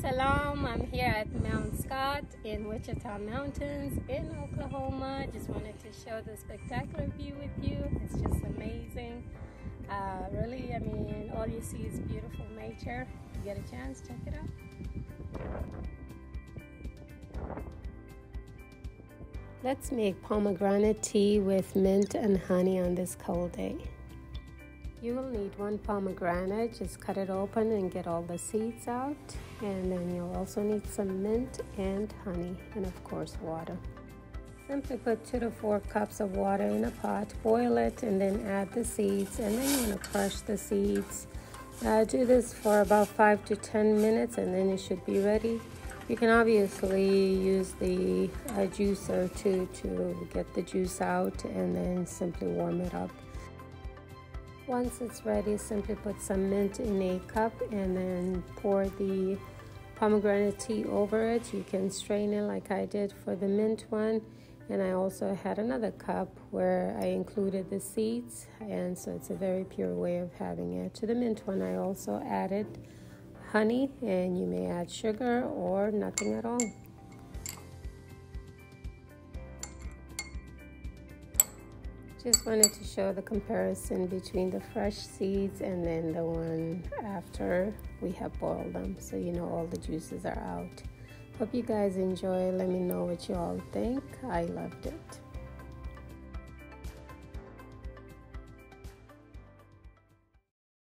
salam. I'm here at Mount Scott in Wichita Mountains in Oklahoma. Just wanted to show the spectacular view with you. It's just amazing. Uh, really, I mean, all you see is beautiful nature. If you get a chance, check it out. Let's make pomegranate tea with mint and honey on this cold day. You will need one pomegranate, just cut it open and get all the seeds out. And then you'll also need some mint and honey, and of course water. Simply put two to four cups of water in a pot, boil it, and then add the seeds. And then you want to crush the seeds. Uh, do this for about five to ten minutes, and then it should be ready. You can obviously use the uh, juicer to, to get the juice out and then simply warm it up. Once it's ready, simply put some mint in a cup and then pour the pomegranate tea over it. You can strain it like I did for the mint one. And I also had another cup where I included the seeds, and so it's a very pure way of having it. To the mint one, I also added honey, and you may add sugar or nothing at all. Just wanted to show the comparison between the fresh seeds and then the one after we have boiled them so you know all the juices are out. Hope you guys enjoy. Let me know what you all think. I loved it.